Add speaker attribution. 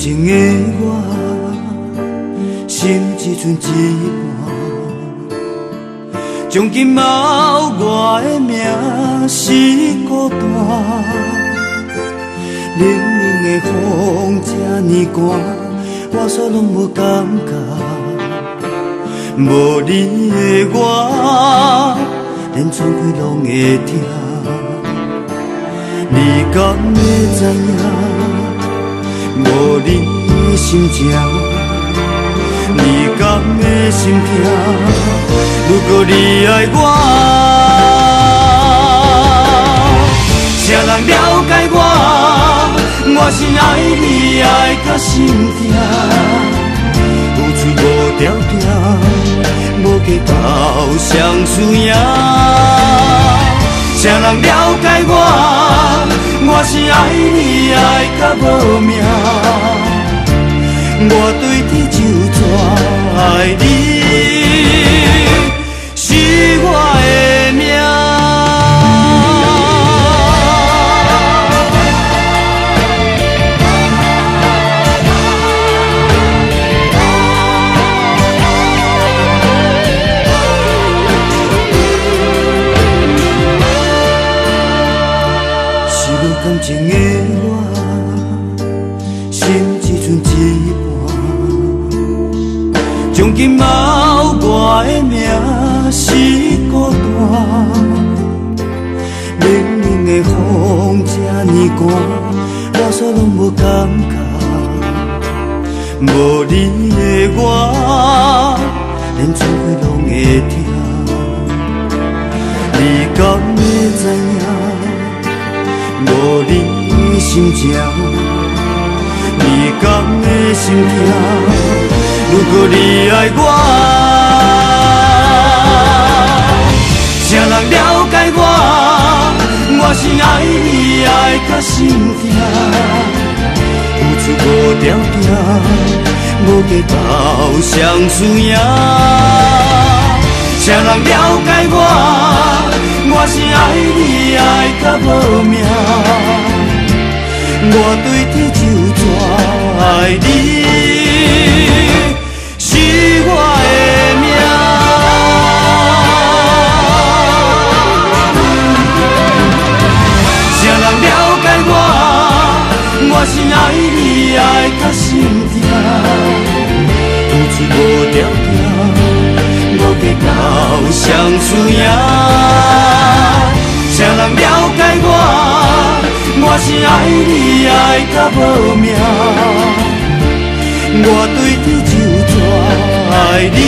Speaker 1: 感情的我，心只剩一半。从今后我的命是孤单，冷冷的风这呢寒，我煞拢无感觉。无你的我，连喘气拢会疼。你敢会知影？无你心情，你敢会心痛？如果你爱我，谁人了解我？我是爱你爱到心痛，有嘴无条件，无计较相思影。谁人了解我？是爱你爱到无命，我对天就怎爱你。从今后我的命是孤单，冷冷的风这呢寒，我煞拢无感觉。无你的我，连喘气拢会疼。你敢会知影？无你的心情，你敢会心痛？如果你爱我，谁人了解我？我是爱你爱到心痛，付出无条件，无计较相思影。谁人了解我？我是爱你爱到无命，我对天就怎爱你主呀，谁人了解我？我是爱你爱到无命，我对天就爱你。